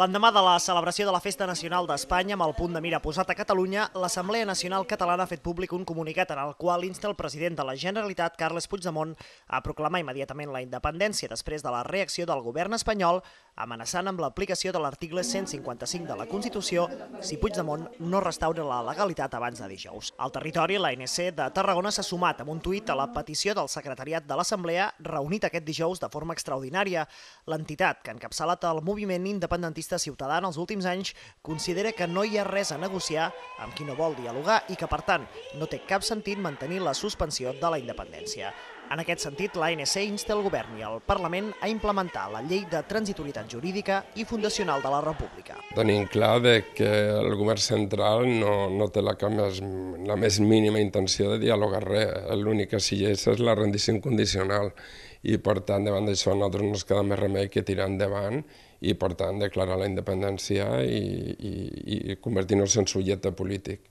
L'endemà de la celebració de la Festa Nacional d'Espanya, amb el punt de mira posat a Catalunya, l'Assemblea Nacional Catalana ha fet públic un comunicat en el qual insta el president de la Generalitat, Carles Puigdemont, a proclamar immediatament la independència després de la reacció del govern espanyol, amenaçant amb l'aplicació de l'article 155 de la Constitució si Puigdemont no restaura la legalitat abans de dijous. Al territori, l'ANC de Tarragona s'ha sumat amb un tuit a la petició del secretariat de l'Assemblea reunit aquest dijous de forma extraordinària. L'entitat, que ha encapçalat el moviment independentista independentista ciutadà en els últims anys considera que no hi ha res a negociar amb qui no vol dialogar i que, per tant, no té cap sentit mantenir la suspensió de la independència. En aquest sentit, l'ANC insta el govern i el Parlament a implementar la llei de transitorietat jurídica i fundacional de la República. Tenim clar de que el govern central no, no té la, més, la més mínima intenció de dialogar res. L'únic que sí és, és la rendició incondicional i per tant davant d'això nosaltres no ens queda més remei que tirar endavant i per tant declarar la independència i, i, i convertir-nos en subjecte polític.